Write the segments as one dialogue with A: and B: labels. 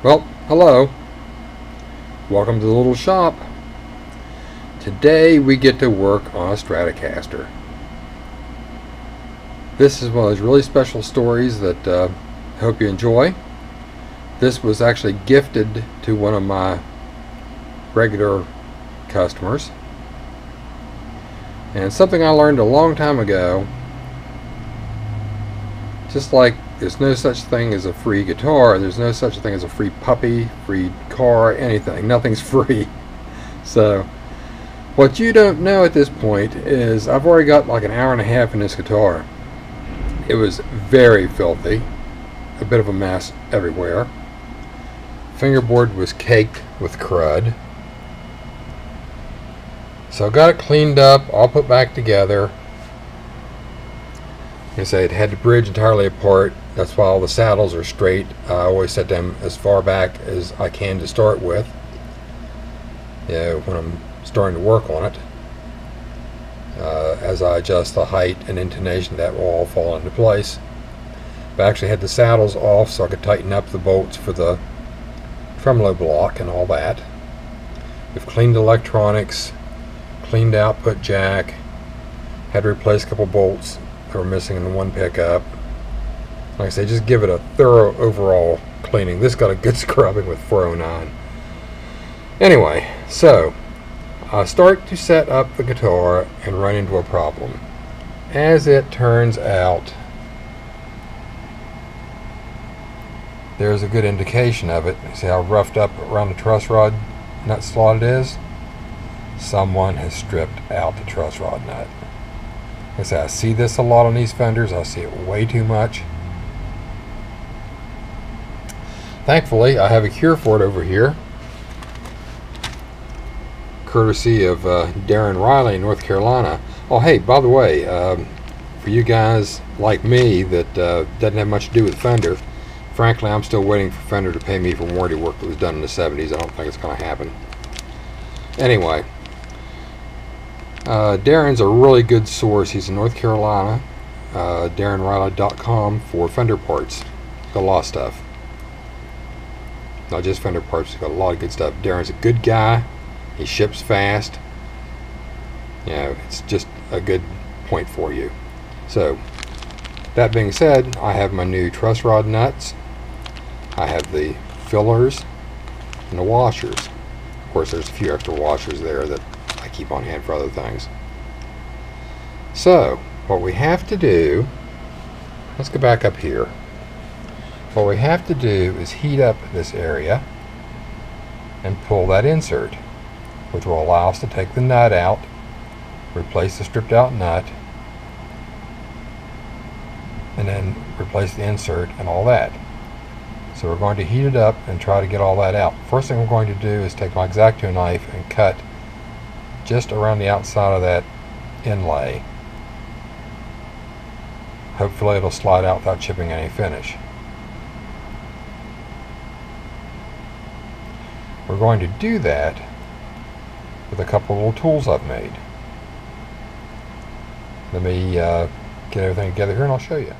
A: Well, hello. Welcome to the little shop. Today we get to work on a Stratocaster. This is one of those really special stories that uh, I hope you enjoy. This was actually gifted to one of my regular customers. And something I learned a long time ago, just like there's no such thing as a free guitar, there's no such thing as a free puppy, free car, anything. Nothing's free. So, what you don't know at this point is I've already got like an hour and a half in this guitar. It was very filthy, a bit of a mess everywhere. Fingerboard was caked with crud. So I got it cleaned up, all put back together. Like I say, it had the bridge entirely apart. That's why all the saddles are straight. I always set them as far back as I can to start with. Yeah, when I'm starting to work on it. Uh, as I adjust the height and intonation, that will all fall into place. I actually had the saddles off so I could tighten up the bolts for the tremolo block and all that. We've cleaned electronics, cleaned output jack, had to replace a couple bolts that were missing in the one pickup. Like I say, just give it a thorough overall cleaning. This got a good scrubbing with 409. Anyway, so I start to set up the guitar and run into a problem. As it turns out, there's a good indication of it. See how roughed up around the truss rod nut slot it is? Someone has stripped out the truss rod nut. I see this a lot on these fenders. I see it way too much. Thankfully, I have a cure for it over here. Courtesy of uh, Darren Riley, in North Carolina. Oh, hey, by the way, um, for you guys like me that uh, doesn't have much to do with Fender, frankly, I'm still waiting for Fender to pay me for warranty work that was done in the 70s. I don't think it's going to happen. Anyway, uh, Darren's a really good source. He's in North Carolina. Uh, DarrenRiley.com for Fender parts. Got a lot of stuff. Not just Fender parts. He's got a lot of good stuff. Darren's a good guy. He ships fast. You know, it's just a good point for you. So, that being said, I have my new truss rod nuts. I have the fillers and the washers. Of course, there's a few extra washers there that I keep on hand for other things. So, what we have to do, let's go back up here. What we have to do is heat up this area and pull that insert, which will allow us to take the nut out, replace the stripped out nut, and then replace the insert and all that. So we're going to heat it up and try to get all that out. First thing we're going to do is take my X-Acto knife and cut just around the outside of that inlay. Hopefully it'll slide out without chipping any finish. We're going to do that with a couple of little tools I've made. Let me uh, get everything together here and I'll show you.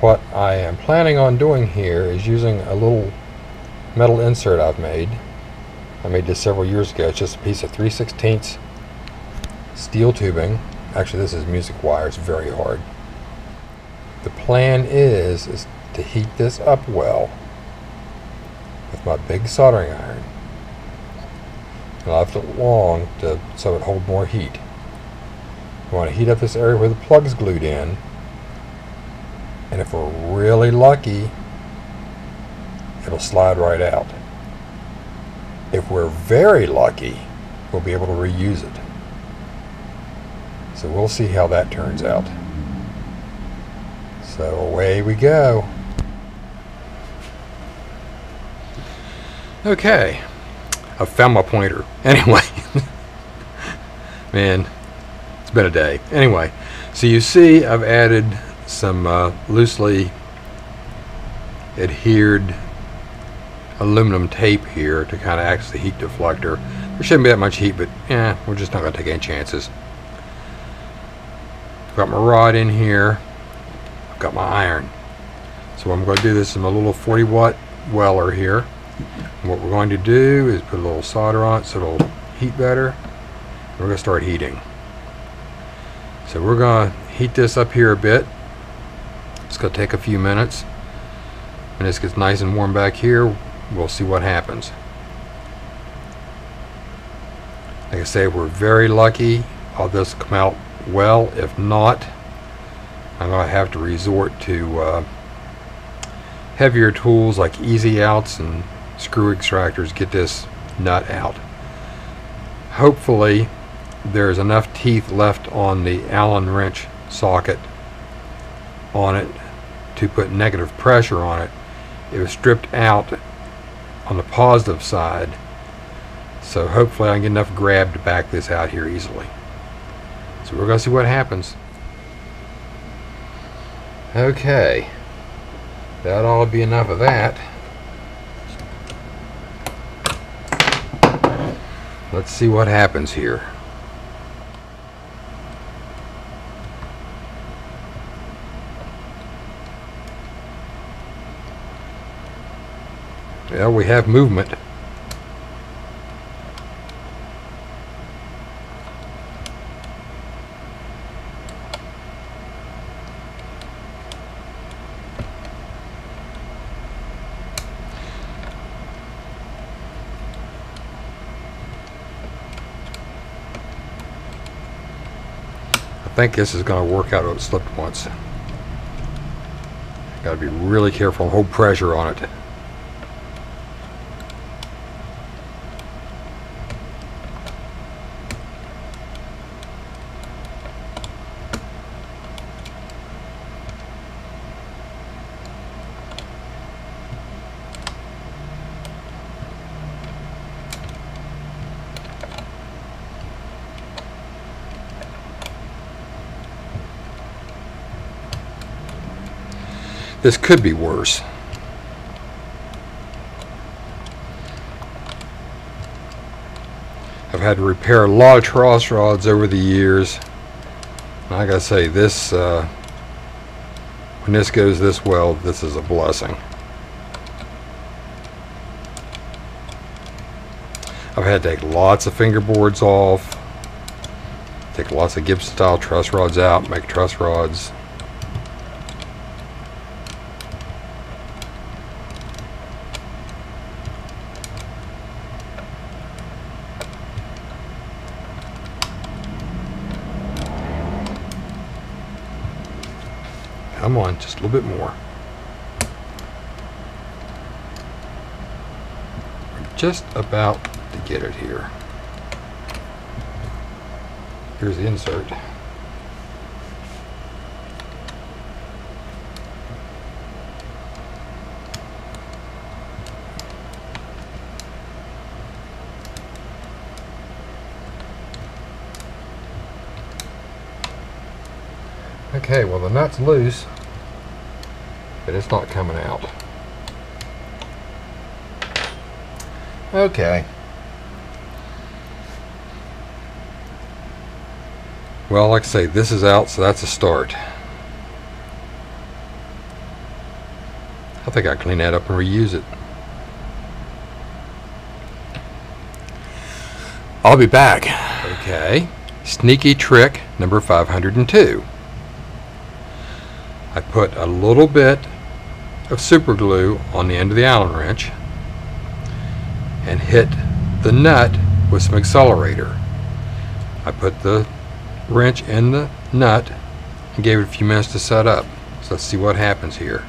A: What I am planning on doing here is using a little metal insert I've made. I made this several years ago. It's just a piece of 3 16 steel tubing. Actually, this is music wire. It's very hard. The plan is, is to heat this up well my big soldering iron. I left it long to, so it hold more heat. I want to heat up this area where the plug's glued in. And if we're really lucky, it'll slide right out. If we're very lucky, we'll be able to reuse it. So we'll see how that turns out. So away we go. Okay, I found my pointer. Anyway, man, it's been a day. Anyway, so you see I've added some uh, loosely adhered aluminum tape here to kind of act as the heat deflector. There shouldn't be that much heat, but yeah, we're just not going to take any chances. Got my rod in here. I've got my iron. So I'm going to do this in my little 40 watt weller here. And what we're going to do is put a little solder on it so it'll heat better. We're going to start heating. So we're going to heat this up here a bit. It's going to take a few minutes. When this gets nice and warm back here, we'll see what happens. Like I say, we're very lucky. All this come out well. If not, I'm going to have to resort to uh, heavier tools like easy outs and screw extractors get this nut out. Hopefully there's enough teeth left on the Allen wrench socket on it to put negative pressure on it. It was stripped out on the positive side so hopefully I can get enough grab to back this out here easily. So we're going to see what happens. Okay. That ought to be enough of that. Let's see what happens here. Well, we have movement. Think this is going to work out. It slipped once. Got to be really careful and hold pressure on it. This could be worse. I've had to repair a lot of truss rods over the years. And I say, this, uh, when this goes this well, this is a blessing. I've had to take lots of fingerboards off, take lots of Gibson style truss rods out, make truss rods. Come on, just a little bit more. We're just about to get it here. Here's the insert. Okay, well the nut's loose, but it's not coming out. Okay. Well, like I say, this is out, so that's a start. I think I clean that up and reuse it. I'll be back. Okay. Sneaky trick number 502. I put a little bit of super glue on the end of the Allen wrench and hit the nut with some accelerator. I put the wrench in the nut and gave it a few minutes to set up. So let's see what happens here.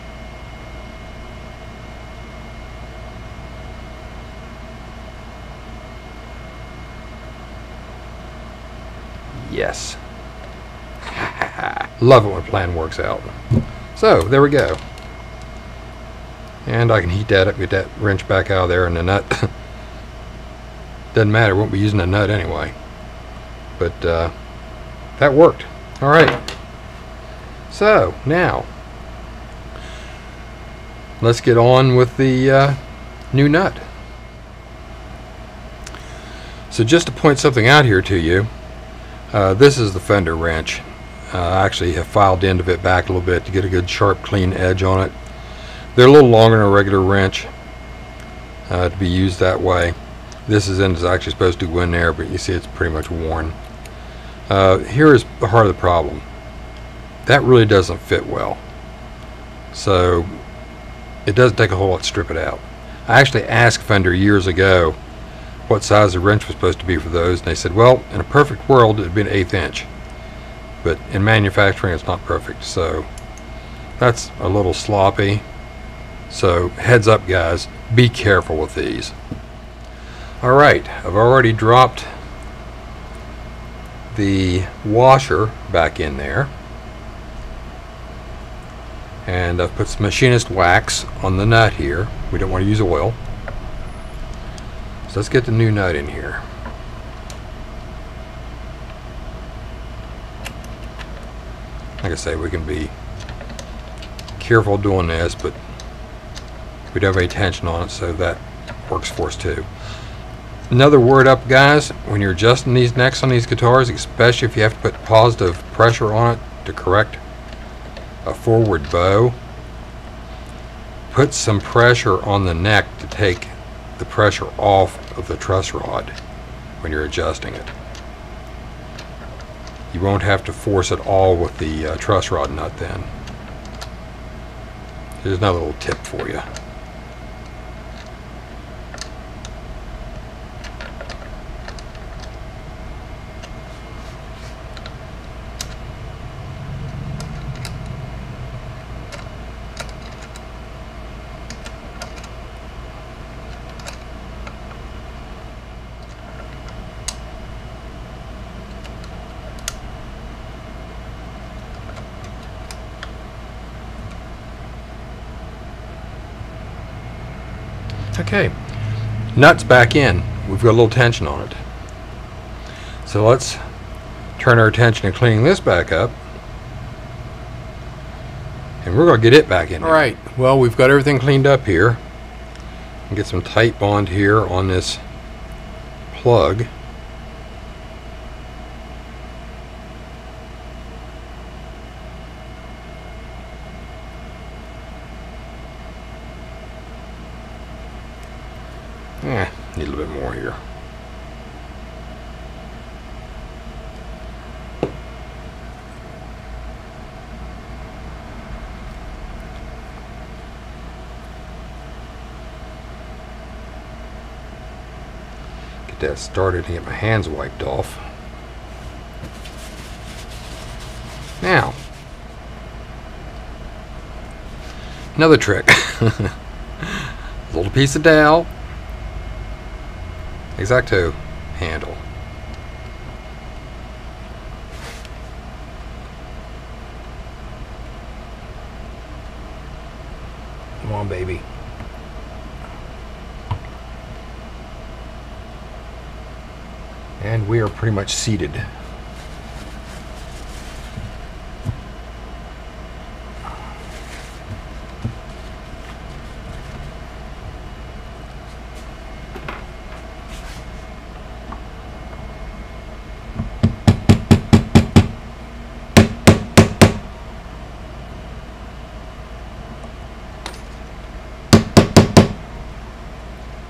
A: Yes. Love it when a plan works out. So, there we go. And I can heat that up, get that wrench back out of there, and the nut doesn't matter, won't be using the nut anyway. But uh, that worked. All right. So now, let's get on with the uh, new nut. So just to point something out here to you, uh, this is the fender wrench. Uh, I actually have filed the end of it back a little bit to get a good sharp clean edge on it. They're a little longer than a regular wrench uh, to be used that way. This is, is actually supposed to go in there, but you see it's pretty much worn. Uh, here is the heart of the problem. That really doesn't fit well. So it doesn't take a whole lot to strip it out. I actually asked Fender years ago what size the wrench was supposed to be for those, and they said, well, in a perfect world, it'd be an eighth inch. But in manufacturing, it's not perfect. So that's a little sloppy. So heads up, guys, be careful with these. All right, I've already dropped the washer back in there. And I've put some machinist wax on the nut here. We don't want to use oil. So let's get the new nut in here. Like I say, we can be careful doing this, but we don't have any tension on it, so that works for us too. Another word up, guys, when you're adjusting these necks on these guitars, especially if you have to put positive pressure on it to correct a forward bow, put some pressure on the neck to take the pressure off of the truss rod when you're adjusting it. You won't have to force it all with the uh, truss rod nut then. Here's another little tip for you. Okay, nuts back in. We've got a little tension on it. So let's turn our attention to cleaning this back up. And we're going to get it back in. All right, well, we've got everything cleaned up here. Get some Titebond here on this plug. Eh, need a little bit more here. Get that uh, started and get my hands wiped off. Now, another trick. little piece of dowel X-Acto handle. Come on, baby. And we are pretty much seated.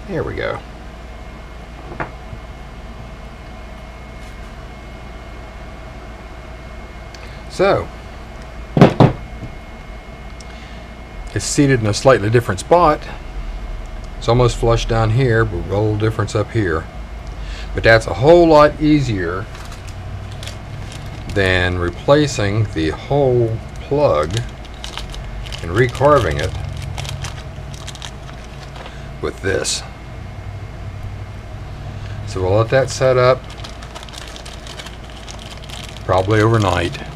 A: There we go. So, it's seated in a slightly different spot. It's almost flush down here, but a little difference up here. But that's a whole lot easier than replacing the whole plug and recarving it with this. So we'll let that set up probably overnight.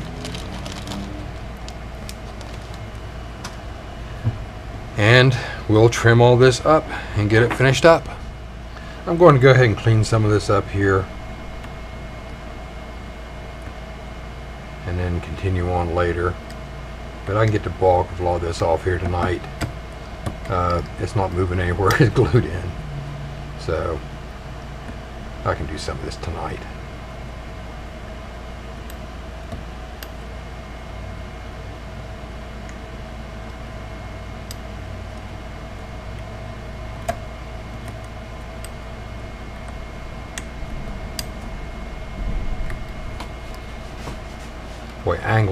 A: And we'll trim all this up and get it finished up. I'm going to go ahead and clean some of this up here. and then continue on later. But I can get the bulk of a lot of this off here tonight. Uh, it's not moving anywhere, it's glued in. So I can do some of this tonight.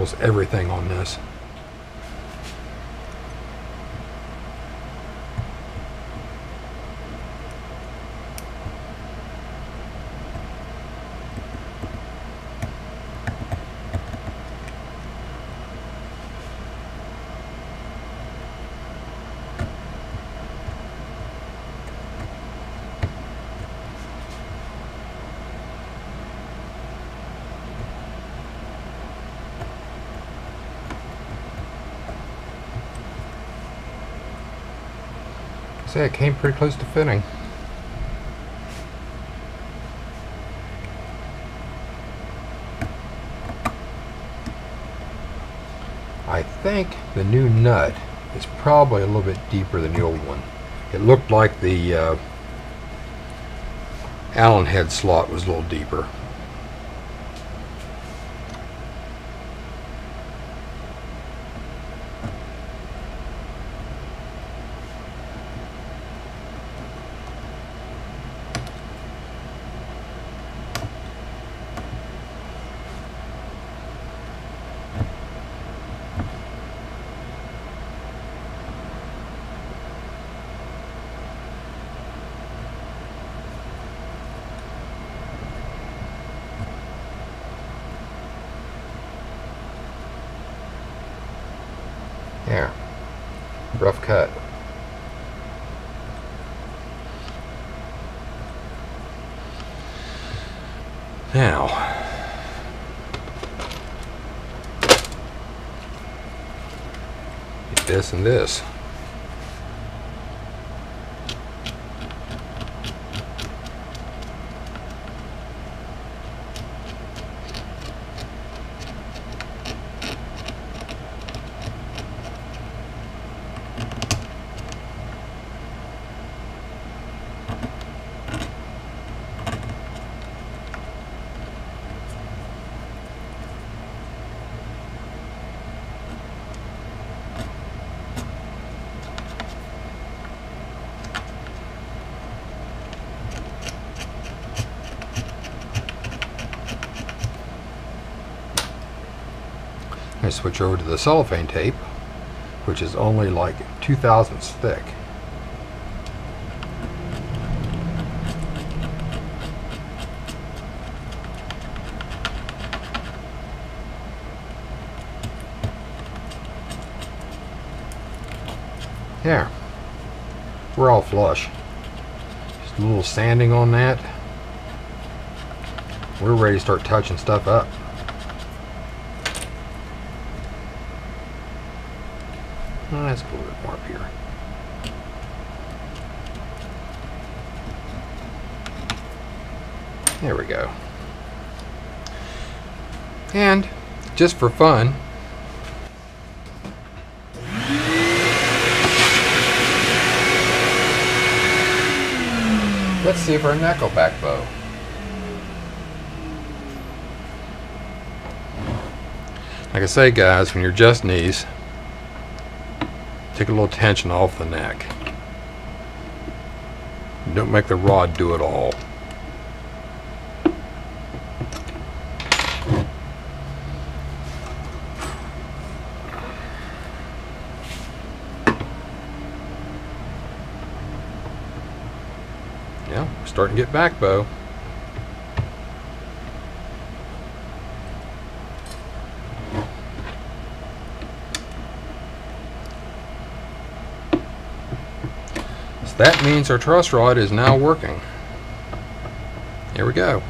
A: Boy, angles everything on this. Say came pretty close to fitting. I think the new nut is probably a little bit deeper than the old one. It looked like the uh, Allen head slot was a little deeper. Yeah. Rough cut. Now, this and this. I switch over to the cellophane tape, which is only like two thousandths thick. There. We're all flush. Just a little sanding on that. We're ready to start touching stuff up. Oh, let's go a little bit more up here. There we go. And just for fun, let's see if our Nickelback bow. Like I say, guys, when you're just knees, take a little tension off the neck. Don't make the rod do it all. Yeah, we're starting to get back bow. So that means our truss rod is now working. Here we go.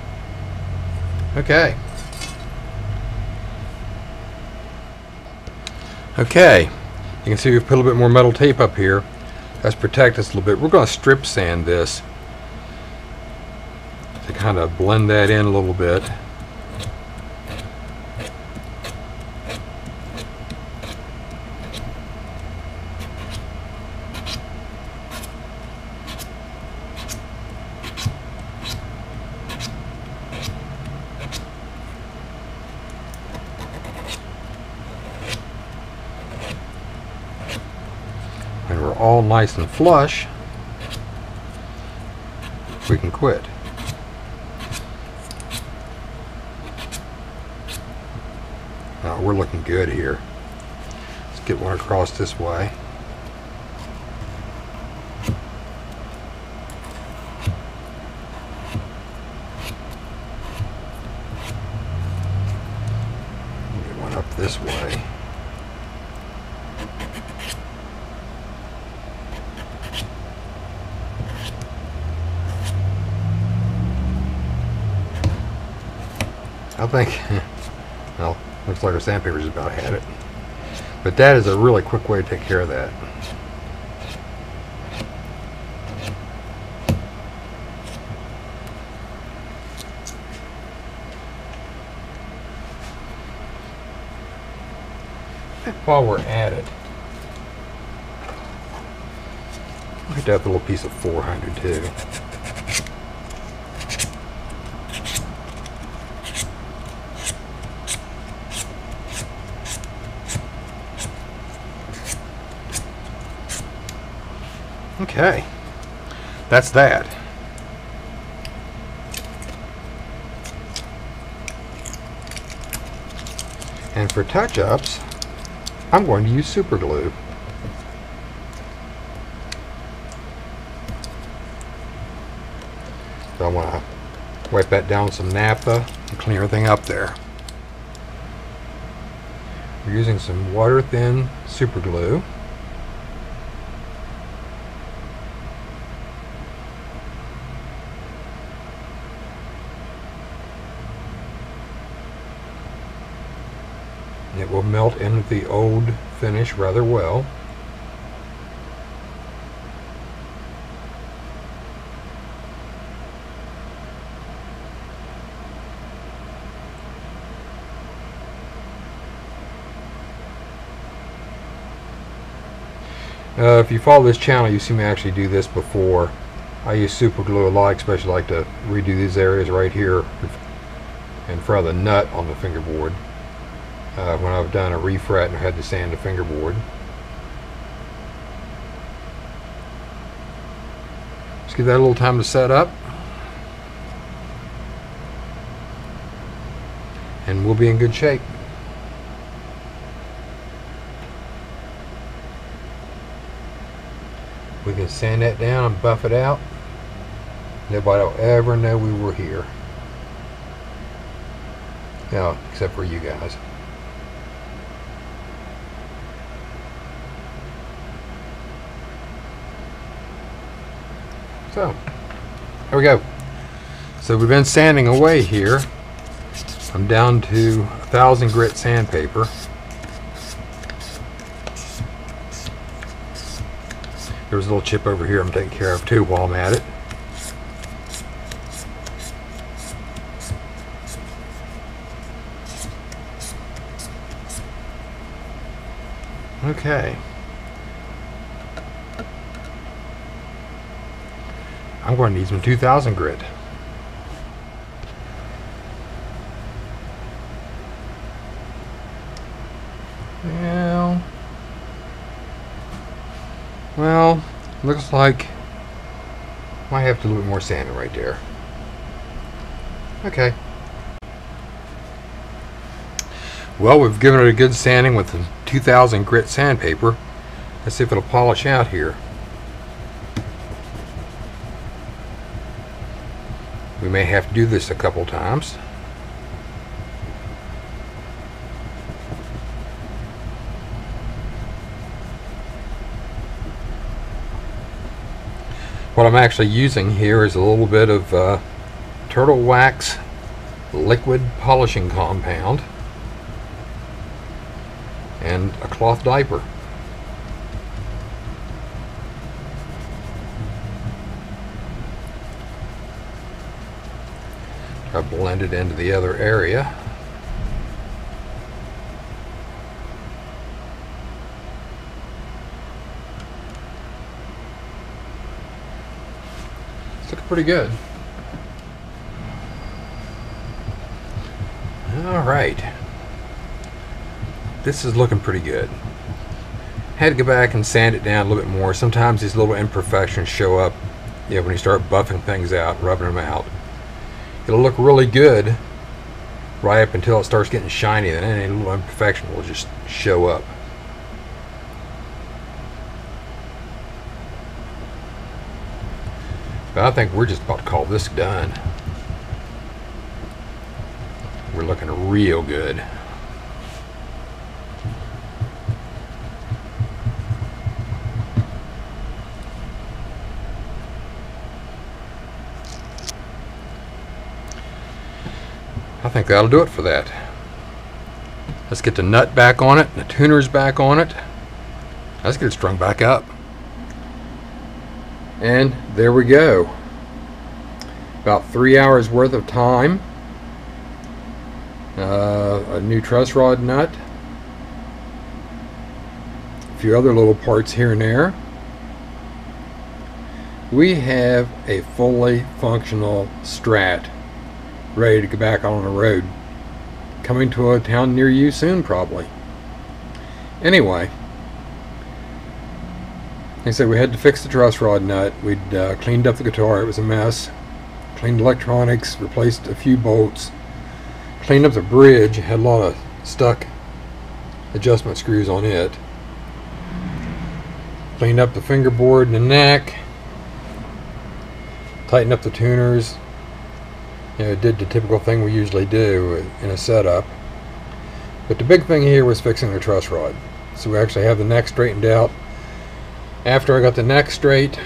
A: Okay. Okay. You can see we've put a little bit more metal tape up here. That's protect us a little bit. We're going to strip sand this kind of blend that in a little bit. and we're all nice and flush, we can quit. Good here. Let's get one across this way. Get one up this way. I think, well, looks like our sandpaper's about had it. But that is a really quick way to take care of that. While we're at it, look at that little piece of 400 too. Okay. That's that. And for touch-ups, I'm going to use super glue. So I want to wipe that down with some naphtha and clean everything up there. We're using some water-thin super glue. It will melt into the old finish rather well. Uh, if you follow this channel, you see me actually do this before. I use super glue a lot, especially like to redo these areas right here in front of the nut on the fingerboard uh, when I've done a refret and had to sand the fingerboard. Just give that a little time to set up. And we'll be in good shape. We can sand that down and buff it out. Nobody will ever know we were here. No, except for you guys. So, there we go. So we've been sanding away here. I'm down to a thousand grit sandpaper. There's a little chip over here I'm taking care of too while I'm at it. Okay. I'm going to need some 2000 grit. Well, well, looks like I might have to do a little bit more sanding right there. Okay. Well, we've given it a good sanding with the 2000 grit sandpaper. Let's see if it'll polish out here. We may have to do this a couple times. What I'm actually using here is a little bit of uh, turtle wax liquid polishing compound and a cloth diaper. I blend it into the other area. It's looking pretty good. All right. This is looking pretty good. Had to go back and sand it down a little bit more. Sometimes these little imperfections show up you know, when you start buffing things out, rubbing them out. It'll look really good right up until it starts getting shiny. Then any little imperfection will just show up. But I think we're just about to call this done. We're looking real good. I think that'll do it for that. Let's get the nut back on it, the tuner's back on it. Let's get it strung back up. And there we go. About three hours worth of time. Uh, a new truss rod nut. A few other little parts here and there. We have a fully functional Strat ready to get back on the road. Coming to a town near you soon, probably. Anyway, I said, we had to fix the truss rod nut. We'd uh, cleaned up the guitar, it was a mess. Cleaned electronics, replaced a few bolts. Cleaned up the bridge, had a lot of stuck adjustment screws on it. Cleaned up the fingerboard and the neck. Tightened up the tuners, you know, did the typical thing we usually do in a setup. But the big thing here was fixing the truss rod. So we actually have the neck straightened out. After I got the neck straight,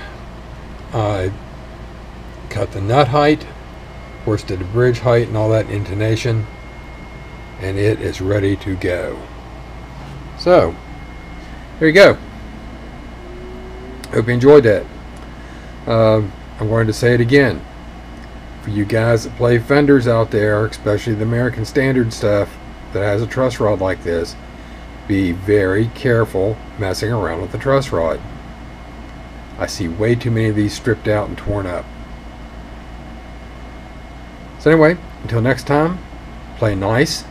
A: I cut the nut height, of course did the bridge height and all that intonation, and it is ready to go. So, there you go. Hope you enjoyed that. Uh, I'm going to say it again for you guys that play fenders out there, especially the American Standard stuff that has a truss rod like this, be very careful messing around with the truss rod. I see way too many of these stripped out and torn up. So anyway, until next time, play nice,